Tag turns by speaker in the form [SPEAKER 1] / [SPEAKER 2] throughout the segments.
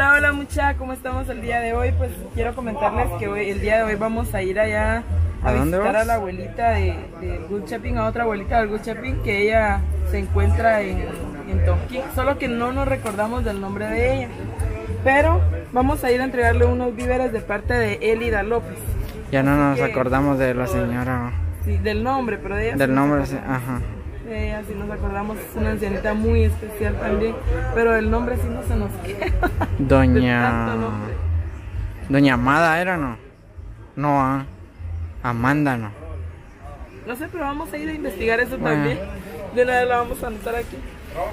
[SPEAKER 1] Hola, hola mucha, ¿cómo estamos el día de hoy? Pues quiero comentarles que hoy, el día de hoy vamos a ir allá a,
[SPEAKER 2] ¿A
[SPEAKER 1] visitar
[SPEAKER 2] vas?
[SPEAKER 1] a la abuelita de, de Good Shopping, a otra abuelita del Good Shopping que ella se encuentra en, en Tonkin, solo que no nos recordamos del nombre de ella. Pero vamos a ir a entregarle unos víveres de parte de Elida López.
[SPEAKER 2] Ya no nos
[SPEAKER 1] ¿Qué?
[SPEAKER 2] acordamos de la señora.
[SPEAKER 1] Sí, del nombre, pero de ella sí
[SPEAKER 2] Del nombre, sí, ajá.
[SPEAKER 1] De ella sí nos acordamos, es una ancianita muy especial también, pero el nombre sí no se nos queda.
[SPEAKER 2] Doña. Doña Amada era, ¿no? No, ah. Amanda, no.
[SPEAKER 1] No sé, pero vamos a ir a investigar eso
[SPEAKER 2] Bueno.
[SPEAKER 1] también. De una vez la vamos a anotar aquí.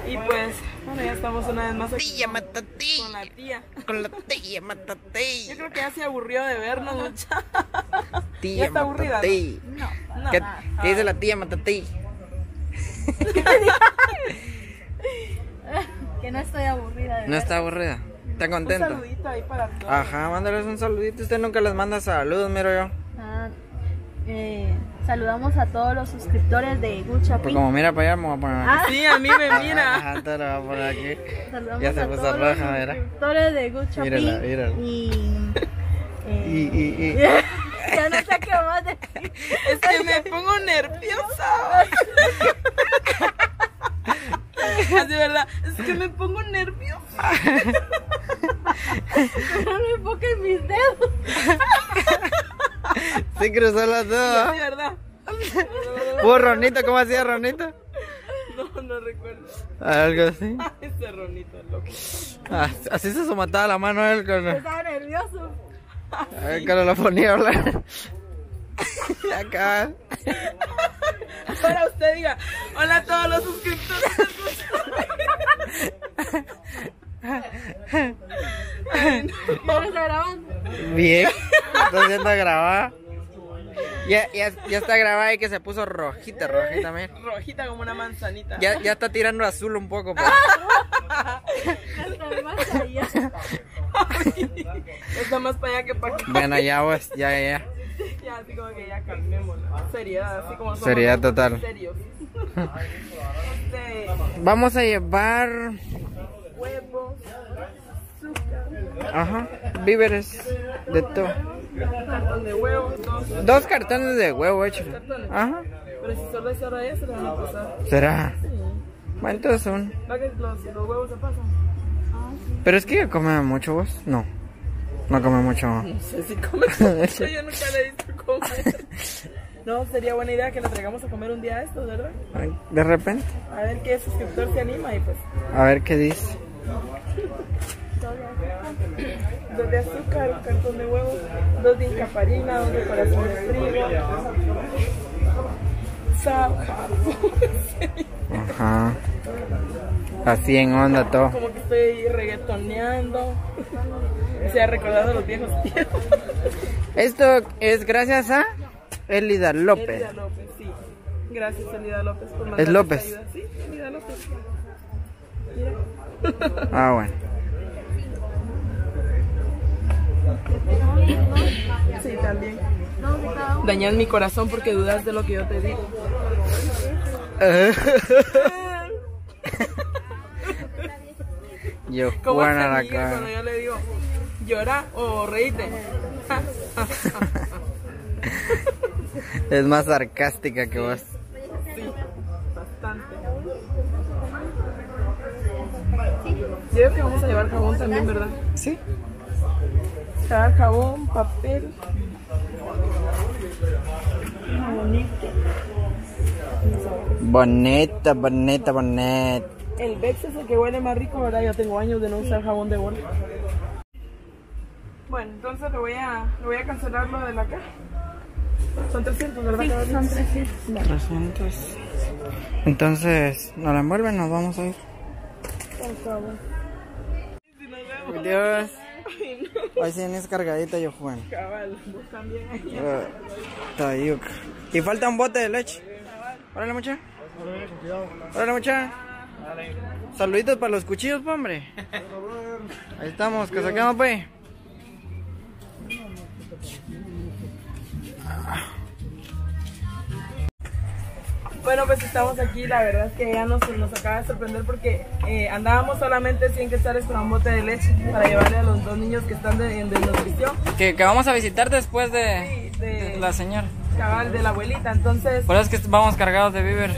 [SPEAKER 1] Y pues, bueno, ya estamos una vez más aquí
[SPEAKER 2] Tía, matatí.
[SPEAKER 1] con la tía.
[SPEAKER 2] Con la tía, matatí.
[SPEAKER 1] Yo creo que ya se aburrió de vernos, mucha.
[SPEAKER 2] Tía,
[SPEAKER 1] ya está aburrida.
[SPEAKER 2] matatí.
[SPEAKER 1] No, no.
[SPEAKER 2] ¿Qué, qué dice la tía matatí?
[SPEAKER 3] Que no estoy aburrida de
[SPEAKER 2] No está aburrida. Está
[SPEAKER 1] Un
[SPEAKER 2] contenta.
[SPEAKER 1] saludito ahí para todos.
[SPEAKER 2] Ajá, mándales un saludito. Usted nunca les manda saludos, miro yo.
[SPEAKER 3] Ah, eh, saludamos a todos los suscriptores de Good
[SPEAKER 2] Pues
[SPEAKER 3] Shopping.
[SPEAKER 2] como mira para allá, me voy a poner aquí.
[SPEAKER 3] Ah,
[SPEAKER 1] Sí, a mí me mira.
[SPEAKER 2] Ajá, te lo voy a poner aquí.
[SPEAKER 3] saludamos
[SPEAKER 2] ya se
[SPEAKER 3] a
[SPEAKER 2] puso
[SPEAKER 3] todos
[SPEAKER 2] roja,
[SPEAKER 3] los
[SPEAKER 2] mira.
[SPEAKER 3] suscriptores de Good Shopping.
[SPEAKER 2] Mírala, mírala.
[SPEAKER 3] Y, eh,
[SPEAKER 2] Y, y, y.
[SPEAKER 3] ya no sé qué más decir.
[SPEAKER 1] Es que me pongo nerviosa. Así, ¿verdad? Es que me pongo nerviosa.
[SPEAKER 3] Pero no enfoquen mis dedos.
[SPEAKER 2] Sí cruzó los dedos.
[SPEAKER 1] Así, ¿verdad?
[SPEAKER 2] ¿Hubo Ronito? ¿Cómo hacía Ronito?
[SPEAKER 1] No, no recuerdo.
[SPEAKER 2] Algo así.
[SPEAKER 1] Ese ronito loco.
[SPEAKER 2] Ah, Así se somataba la mano él con,
[SPEAKER 3] Estaba nervioso.
[SPEAKER 2] eh, cuando lo ponía a hablar. Acá.
[SPEAKER 1] Ahora usted diga, hola a todos los suscriptores.
[SPEAKER 3] Está grabando.
[SPEAKER 2] Bien. Está haciendo grabar. Ya, ya, ya está grabada y que se puso rojita, rojita, mira.
[SPEAKER 1] Rojita como una manzanita.
[SPEAKER 2] Ya, ya está tirando azul un poco. pues.
[SPEAKER 3] Hasta más allá.
[SPEAKER 1] Está más para allá que para acá.
[SPEAKER 2] Bueno, ya pues, ya, ya, ya.
[SPEAKER 1] Así como que ya calmémonos. Seriedad, así como somos
[SPEAKER 2] Seriedad total.
[SPEAKER 1] Serios. Este,
[SPEAKER 2] Vamos a llevar,
[SPEAKER 1] huevos, azúcar,
[SPEAKER 2] ajá, víveres de todo.
[SPEAKER 1] cartón de huevos, dos
[SPEAKER 2] Dos cartones de huevo hechos.
[SPEAKER 1] cartones.
[SPEAKER 2] Ajá.
[SPEAKER 1] Pero si solo es ahora eso, van a pasar.
[SPEAKER 2] ¿Será?
[SPEAKER 1] Sí.
[SPEAKER 2] Bueno, entonces son.
[SPEAKER 1] ¿Va que los, los huevos se pasan?
[SPEAKER 2] Pero es que ella come mucho vos. No. No come mucho.
[SPEAKER 1] No sé si come mucho, yo nunca le he visto comer. No, sería buena idea que le traigamos a comer un día a estos, ¿verdad?
[SPEAKER 2] De repente.
[SPEAKER 1] A ver qué suscriptor se anima y pues.
[SPEAKER 2] A ver qué dice.
[SPEAKER 1] Dos de azúcar, un cartón de huevos, dos de incaparina, dos de corazón de trigo, sal,
[SPEAKER 2] Ajá. Así en onda todo.
[SPEAKER 1] como que estoy reggaetoneando, o sea, recordando los viejos tiempos.
[SPEAKER 2] Esto es gracias a Elida López.
[SPEAKER 1] Elida López, sí. Gracias, Elida López, por mandar
[SPEAKER 2] ¿Es López?
[SPEAKER 1] ayuda. Sí, Elida López. Mira.
[SPEAKER 2] Ah, bueno.
[SPEAKER 1] Sí, también. Dañas mi corazón porque dudas de lo que yo te digo.
[SPEAKER 2] Yo
[SPEAKER 1] ¿Cómo se
[SPEAKER 2] la cara.
[SPEAKER 1] cuando yo le digo llora o reíte?
[SPEAKER 2] Es más sarcástica que vos.
[SPEAKER 1] Sí, bastante. Yo creo que vamos a llevar jabón también, ¿verdad?
[SPEAKER 2] Sí.
[SPEAKER 1] Llevar jabón, papel. Jabonito.
[SPEAKER 2] Bonita, bonita, bonita.
[SPEAKER 1] El Bex es el que huele más rico, ¿verdad? Yo tengo años de no usar jabón de bola. Bueno, entonces le voy a, voy a cancelar lo de la caja. Son 300, ¿verdad?
[SPEAKER 3] Sí,
[SPEAKER 1] Cada uno?
[SPEAKER 3] son 300.
[SPEAKER 2] 300. Entonces, ¿nos la envuelven? Nos vamos a ir.
[SPEAKER 1] Por favor.
[SPEAKER 2] Dios.
[SPEAKER 1] Ay, no.
[SPEAKER 2] Hoy sí es cargadita yo, Juan.
[SPEAKER 1] Cabal, vos también.
[SPEAKER 2] Eh, Tayuca. Y falta un bote de leche. Órale, mucha. Órale, mucha. Saluditos para los cuchillos, pa, hombre. Ahí estamos, que saquemos, pues.
[SPEAKER 1] Bueno, pues estamos aquí, la verdad es que ya nos, nos acaba de sorprender porque eh, andábamos solamente 100 quetzales para un bote de leche para llevarle a los dos niños que están de, en desnutrición.
[SPEAKER 2] Que, que vamos a visitar después de,
[SPEAKER 1] Sí, de-
[SPEAKER 2] de la señora.
[SPEAKER 1] Cabal, de la abuelita, entonces...
[SPEAKER 2] Por eso es que vamos cargados de víveres.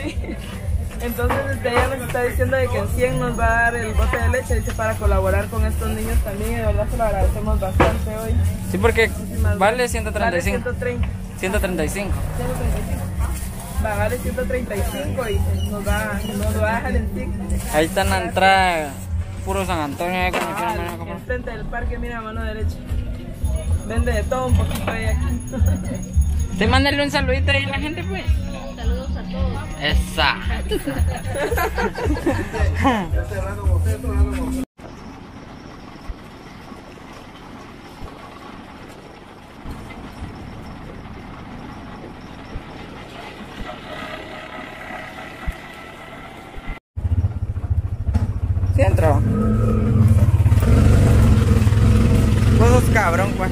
[SPEAKER 1] Entonces este, ella nos está diciendo de que en 100 nos va a dar el bote de leche, dice para colaborar con estos niños también y de verdad se lo agradecemos bastante hoy.
[SPEAKER 2] Sí, porque
[SPEAKER 1] Muchísimas
[SPEAKER 2] vale
[SPEAKER 1] gracias.
[SPEAKER 2] 135.
[SPEAKER 1] Vale 130.
[SPEAKER 2] 135.
[SPEAKER 1] 135. Va, vale 135 y nos va, nos va a dejar en 100.
[SPEAKER 2] Ahí está en la entrada, puro San Antonio. ahí cuando quieran venir a
[SPEAKER 1] Ah,
[SPEAKER 2] comprar.
[SPEAKER 1] enfrente del parque, mira, a mano derecha. Vende de todo un poquito ahí aquí.
[SPEAKER 2] Te mándale un saludito ahí a la gente, pues.
[SPEAKER 3] Saludos a todos.
[SPEAKER 2] Esa. Vos sos cabrón, pues.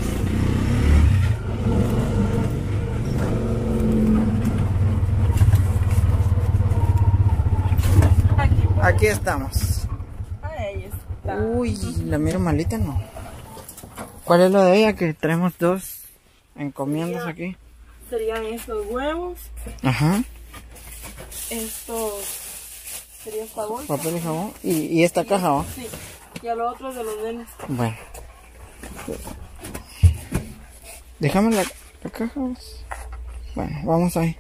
[SPEAKER 2] Aquí estamos.
[SPEAKER 1] Ahí está.
[SPEAKER 2] Uy, la miro malita, no. ¿Cuál es lo de ella? Que traemos dos encomiendas aquí.
[SPEAKER 1] Serían estos huevos,
[SPEAKER 2] Ajá.
[SPEAKER 1] estos sería esta bolsa.
[SPEAKER 2] Papel y jabón. Y, y esta caja, ¿va?
[SPEAKER 1] Sí. Y a lo otro de los nenes.
[SPEAKER 2] Bueno. Déjame la, la caja. vos. Bueno, vamos ahí.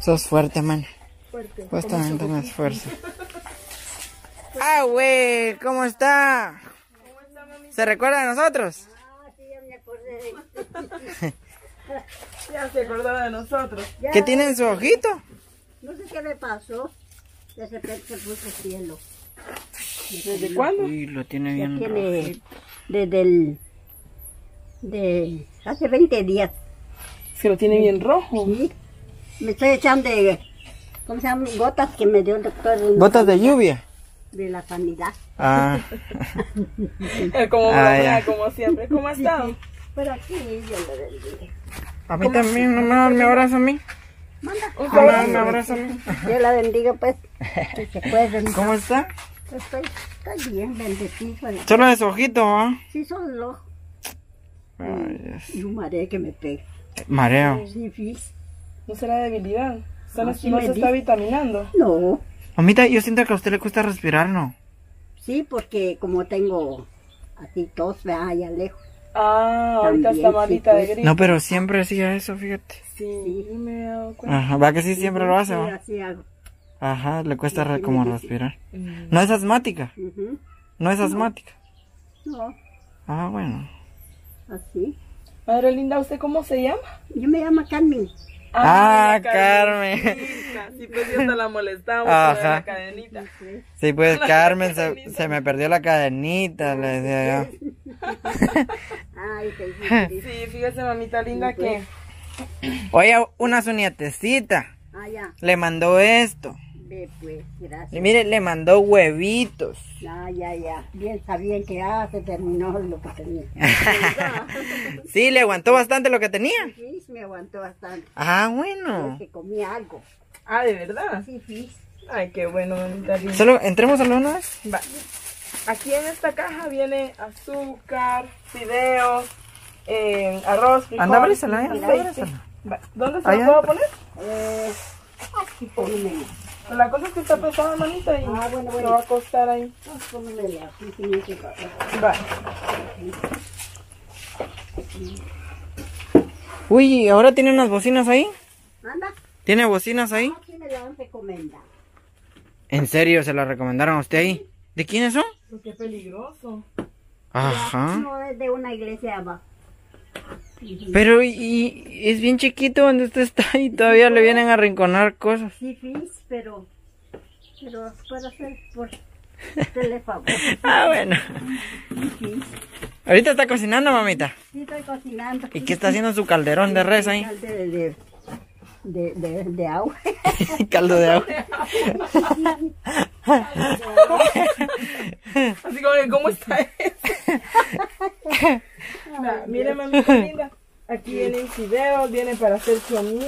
[SPEAKER 2] Sos fuerte, man.
[SPEAKER 1] Fuerte.
[SPEAKER 2] Pues también tenés fuerza. Ah, güey, ¿cómo está? ¿Se recuerda de nosotros?
[SPEAKER 1] Ya se acordaba de nosotros.
[SPEAKER 2] ¿Qué tiene en su ojito?
[SPEAKER 4] No sé qué le pasó. De repente se puso cielo.
[SPEAKER 1] ¿Desde cuándo?
[SPEAKER 2] Uy, lo tiene bien
[SPEAKER 4] tiene desde el. de hace 20 días.
[SPEAKER 1] Se lo tiene bien rojo.
[SPEAKER 4] Sí. Me estoy echando de. ¿Cómo se llama? Gotas que me dio el doctor de,
[SPEAKER 2] Botas de lluvia.
[SPEAKER 4] de la sanidad.
[SPEAKER 2] Ah,
[SPEAKER 1] Eh, como
[SPEAKER 2] Ah,
[SPEAKER 1] como siempre. ¿Cómo ha estado?
[SPEAKER 4] Pero aquí yo bendiga.
[SPEAKER 2] a mí también, no me, me abraza a mí.
[SPEAKER 4] Manda.
[SPEAKER 1] Un
[SPEAKER 2] me,
[SPEAKER 1] abrazo.
[SPEAKER 4] Yo la bendiga, pues. Que se pueden.
[SPEAKER 2] ¿Cómo está?
[SPEAKER 4] Estoy, estoy bien, bendecido.
[SPEAKER 2] Solo de su ojito, ¿ah?
[SPEAKER 4] Sí, solo.
[SPEAKER 2] Ay, Dios.
[SPEAKER 4] Y un mareo que me pega.
[SPEAKER 2] Mareo.
[SPEAKER 4] Sí.
[SPEAKER 1] No será debilidad. Está,
[SPEAKER 4] No,
[SPEAKER 1] no, se está vitaminando.
[SPEAKER 4] No.
[SPEAKER 2] Mamita, yo siento que a usted le cuesta respirar, ¿no?
[SPEAKER 4] Sí, porque como tengo así tos, vea, allá lejos.
[SPEAKER 1] Ah, ahorita está
[SPEAKER 4] sí,
[SPEAKER 1] malita de gripe.
[SPEAKER 2] No, pero siempre hacía eso, fíjate.
[SPEAKER 1] Sí, me he dado cuenta.
[SPEAKER 2] Ajá, va que sí siempre lo hace,
[SPEAKER 4] Sí,
[SPEAKER 2] ¿va?
[SPEAKER 4] así hago.
[SPEAKER 2] Ajá, le cuesta re- como respirar.
[SPEAKER 1] Mm.
[SPEAKER 2] No es asmática,
[SPEAKER 4] Ujú.
[SPEAKER 2] no es asmática.
[SPEAKER 4] No,
[SPEAKER 2] Ah, bueno.
[SPEAKER 4] así.
[SPEAKER 1] Madre linda, ¿usted cómo se llama?
[SPEAKER 4] Yo me llamo Carmen.
[SPEAKER 2] Ah,
[SPEAKER 1] la
[SPEAKER 2] Carmen.
[SPEAKER 1] cadenita. Sí, pues ya hasta la molestamos
[SPEAKER 2] Ajá.
[SPEAKER 1] la cadenita.
[SPEAKER 2] Sí, pues Carmen, se, se me perdió la cadenita, le decía yo.
[SPEAKER 4] Ay, difícil.
[SPEAKER 1] Sí, fíjese, mamita linda, que
[SPEAKER 2] Oye, una su nietecita
[SPEAKER 4] Ah, ya.
[SPEAKER 2] le mandó esto.
[SPEAKER 4] Ve, pues,
[SPEAKER 2] Y
[SPEAKER 4] gracias.
[SPEAKER 2] mire, le mandó huevitos.
[SPEAKER 4] Ah, ya, ya. Bien sabían que ya se terminó lo que tenía.
[SPEAKER 2] Sí, le aguantó bastante lo que tenía.
[SPEAKER 4] Sí, me aguantó bastante.
[SPEAKER 2] Ah, bueno.
[SPEAKER 4] Que comía algo.
[SPEAKER 1] Ah, ¿de verdad?
[SPEAKER 4] Sí, sí.
[SPEAKER 1] Ay, qué bueno, mamita linda.
[SPEAKER 2] Solo entremos a una vez.
[SPEAKER 1] Va. Aquí en esta caja viene azúcar, fideos, eh, arroz, frijol,
[SPEAKER 2] Anda, ábresela, eh.
[SPEAKER 1] ¿Dónde se lo puedo poner?
[SPEAKER 4] Eh, aquí.
[SPEAKER 1] Pues la cosa es que está pesada, manita, y
[SPEAKER 4] Ah, bueno,
[SPEAKER 1] me
[SPEAKER 4] bueno.
[SPEAKER 1] va a costar ahí.
[SPEAKER 4] Ah, pónmela así, tiene que
[SPEAKER 1] Va.
[SPEAKER 2] Uy, ahora tiene unas bocinas ahí.
[SPEAKER 4] Anda,
[SPEAKER 2] ¿Tiene bocinas ahí?
[SPEAKER 4] aquí me la han recomendado.
[SPEAKER 2] ¿En serio se la recomendaron a usted ahí? ¿De quiénes son?
[SPEAKER 1] Pues qué peligroso.
[SPEAKER 2] Ajá.
[SPEAKER 4] No es de una iglesia abajo.
[SPEAKER 2] Pero y, y es bien chiquito donde usted está y todavía le vienen a arrinconar cosas.
[SPEAKER 4] Sí, pero, pero puedo hacer por teléfono.
[SPEAKER 2] Ah, bueno.
[SPEAKER 4] Sí,
[SPEAKER 2] Ahorita está cocinando, mamita.
[SPEAKER 4] sí estoy cocinando.
[SPEAKER 2] ¿Y qué está haciendo su calderón de res ahí?
[SPEAKER 4] De, de, de, de agua.
[SPEAKER 2] Caldo de agua.
[SPEAKER 1] Así como que, ¿cómo está eso? Va, mire, mamita linda. Aquí vienen fideos, viene para hacer chomí,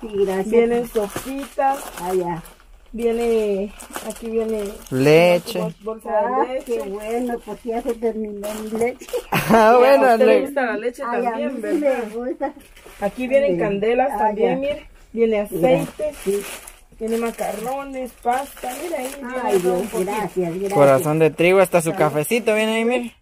[SPEAKER 4] Sí, gracias.
[SPEAKER 1] Vienen sopitas,
[SPEAKER 4] Ah, ya.
[SPEAKER 1] Viene, aquí viene
[SPEAKER 2] Leche.
[SPEAKER 1] bol- bolsa
[SPEAKER 4] Ah,
[SPEAKER 1] de
[SPEAKER 4] qué
[SPEAKER 1] leche.
[SPEAKER 4] bueno, pues ya se terminó mi leche.
[SPEAKER 2] Ah,
[SPEAKER 1] ¿A
[SPEAKER 2] bueno,
[SPEAKER 1] usted le gusta la leche
[SPEAKER 4] Ay, a mí
[SPEAKER 1] también, verdad?
[SPEAKER 4] me gusta.
[SPEAKER 1] Aquí vienen
[SPEAKER 4] Sí.
[SPEAKER 1] candelas
[SPEAKER 4] Ah,
[SPEAKER 1] también,
[SPEAKER 4] ya.
[SPEAKER 1] mire. Viene aceite,
[SPEAKER 4] Sí.
[SPEAKER 1] viene macarrones, pasta, mira ahí.
[SPEAKER 4] Ay, Dios, gracias, gracias.
[SPEAKER 2] corazón de trigo, hasta su cafecito viene ahí, mire.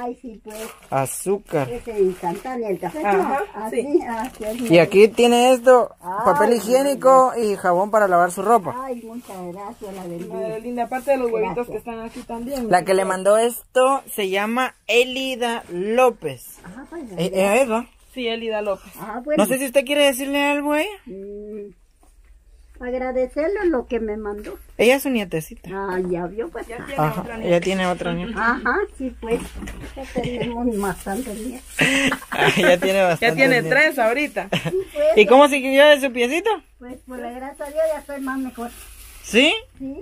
[SPEAKER 4] Ay, sí, pues,
[SPEAKER 2] Azúcar.
[SPEAKER 4] ese instantáneo, el café,
[SPEAKER 1] Ajá,
[SPEAKER 4] ¿no?
[SPEAKER 1] sí.
[SPEAKER 4] Así, así es.
[SPEAKER 2] Y aquí tiene esto, papel
[SPEAKER 4] Ay,
[SPEAKER 2] higiénico y jabón para lavar su ropa.
[SPEAKER 4] Ay, muchas gracias, la
[SPEAKER 1] linda, aparte de los huevitos
[SPEAKER 4] Gracias.
[SPEAKER 1] que están aquí también.
[SPEAKER 2] La que le mandó esto se llama Elida López.
[SPEAKER 4] Ah, pues,
[SPEAKER 2] Eh, eh, Eva,
[SPEAKER 1] Sí, Elida López.
[SPEAKER 4] ah, bueno.
[SPEAKER 2] no sé si usted quiere decirle algo a ella.
[SPEAKER 4] Mm, agradecerle lo que me mandó.
[SPEAKER 2] Ella es su nietecita.
[SPEAKER 4] Ah, ya vio, pues.
[SPEAKER 1] Ya tiene
[SPEAKER 2] Ajá,
[SPEAKER 1] otra
[SPEAKER 2] ella tiene otra nieta.
[SPEAKER 4] Ajja, sí, pues. Ya tenemos bastante bien.
[SPEAKER 2] Ella tiene bastante.
[SPEAKER 1] Ya tiene
[SPEAKER 2] nietos.
[SPEAKER 1] tres ahorita.
[SPEAKER 4] Sí, pues.
[SPEAKER 2] ¿Y cómo siguió de su piecito?
[SPEAKER 4] Pues por la gracia de Dios ya estoy más mejor.
[SPEAKER 2] ¿Sí?
[SPEAKER 4] Sí.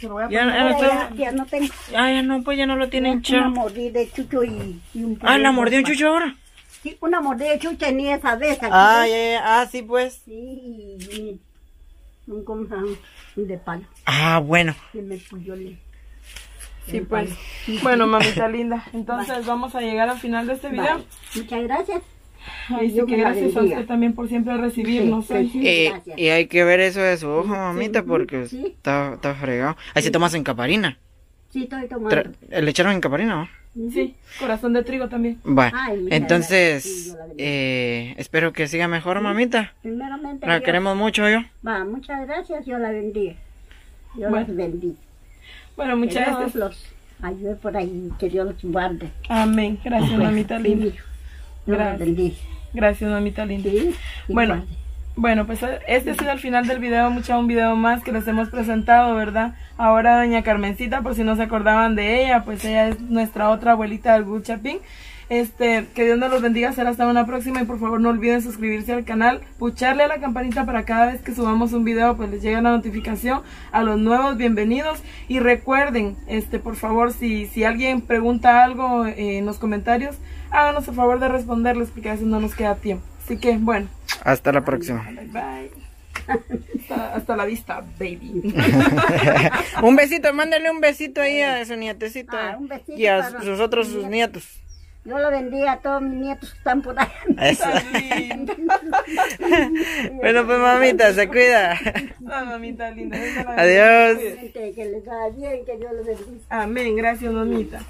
[SPEAKER 1] Se a
[SPEAKER 2] Ya, ya no
[SPEAKER 4] ya, ya tengo
[SPEAKER 2] Ah, ya no, pues ya no lo tiene
[SPEAKER 4] una
[SPEAKER 2] hinchado.
[SPEAKER 4] mordida de chucho y, y un
[SPEAKER 2] Ah, la mordió un chucho ahora.
[SPEAKER 4] Sí, una mordida de chucho ni esa vez. aquí,
[SPEAKER 2] Ah, ya, ya, ah, sí, pues.
[SPEAKER 4] Sí, y un, ¿cómo se? Un de palo.
[SPEAKER 2] Ah, bueno.
[SPEAKER 4] Que me puyó el-
[SPEAKER 1] Sí,
[SPEAKER 4] el
[SPEAKER 1] pues.
[SPEAKER 4] palo.
[SPEAKER 1] Bueno, mamita linda. Entonces vamos a llegar al final de este video.
[SPEAKER 4] Muchas gracias.
[SPEAKER 1] Y
[SPEAKER 4] Dios
[SPEAKER 1] que gracias a usted también por siempre recibirnos
[SPEAKER 4] Sí, sí.
[SPEAKER 2] Eh,
[SPEAKER 4] gracias.
[SPEAKER 2] y hay que ver eso de su ojo, mamita, porque
[SPEAKER 4] sí.
[SPEAKER 2] está, está fregado. Ahí se toma en caparina.
[SPEAKER 4] Sí, estoy tomando.
[SPEAKER 2] ¿Le echaron en caparina, no?
[SPEAKER 1] Sí, corazón de trigo también.
[SPEAKER 2] Bueno,
[SPEAKER 4] Ay, muchas
[SPEAKER 2] entonces, eh, espero que siga mejor, mamita.
[SPEAKER 4] Primeramente,
[SPEAKER 2] La
[SPEAKER 4] Dios.
[SPEAKER 2] queremos mucho, yo.
[SPEAKER 4] Va, muchas gracias. Yo la bendiga. Yo
[SPEAKER 1] Bueno.
[SPEAKER 4] los bendiga.
[SPEAKER 1] Bueno,
[SPEAKER 4] Que
[SPEAKER 1] muchas
[SPEAKER 4] Dios
[SPEAKER 1] gracias.
[SPEAKER 4] los ayude por ahí. Que Dios los guarde.
[SPEAKER 1] Amén. Gracias, mamita
[SPEAKER 4] Sí,
[SPEAKER 1] linda.
[SPEAKER 4] Dios los
[SPEAKER 1] Gracias.
[SPEAKER 4] bendiga.
[SPEAKER 1] Gracias, mamita linda.
[SPEAKER 4] Sí,
[SPEAKER 1] Bueno. Bueno, pues este ha sido el final del video, mucha un video más que les hemos presentado, ¿verdad? Ahora doña Carmencita, por si no se acordaban de ella, pues ella es nuestra otra abuelita del Good Chapín. Este, que Dios nos los bendiga, será hasta una próxima y por favor no olviden suscribirse al canal, pucharle a la campanita para cada vez que subamos un video pues les llegue la notificación a los nuevos bienvenidos y recuerden, este, por favor si, si alguien pregunta algo eh, en los comentarios, háganos el favor de responderles porque a veces no nos queda tiempo. Así que bueno,
[SPEAKER 2] Hasta la próxima.
[SPEAKER 1] Bye bye. Hasta, hasta la vista, baby.
[SPEAKER 2] un besito, mándale un besito ahí a su nietecita.
[SPEAKER 4] Ah, un besito
[SPEAKER 2] y a sus otros sus nietos.
[SPEAKER 4] Yo lo bendiga a todos mis nietos que están por ahí.
[SPEAKER 2] Eso.
[SPEAKER 1] Tan lindo.
[SPEAKER 2] bueno, pues mamita, se cuida.
[SPEAKER 1] Ah, mamita linda.
[SPEAKER 2] Adiós.
[SPEAKER 4] que les vaya bien, que Dios los bendiga.
[SPEAKER 1] Amén. Gracias, mamita.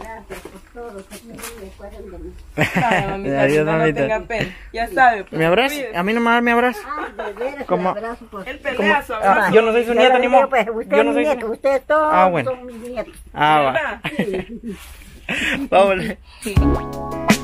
[SPEAKER 4] Gracias por todo, que me recuerden de mí.
[SPEAKER 1] Ay, mamita
[SPEAKER 2] Adiós,
[SPEAKER 1] no
[SPEAKER 2] mamita.
[SPEAKER 1] tenga pena. Ya sabe. pues,
[SPEAKER 2] ¿Me abraza? A mí nomás me abraza.
[SPEAKER 4] Ay, de veras,
[SPEAKER 2] ¿Cómo?
[SPEAKER 4] un abrazo por
[SPEAKER 1] El pelea su
[SPEAKER 2] Ah,
[SPEAKER 1] abrazo.
[SPEAKER 2] yo no soy su nieta
[SPEAKER 4] la
[SPEAKER 2] ni modo.
[SPEAKER 4] pues, usted
[SPEAKER 2] Yo no soy su
[SPEAKER 4] nieto, ustedes todos
[SPEAKER 2] Ah, bueno.
[SPEAKER 4] son mis nietos.
[SPEAKER 2] Ah, va. Vámonos.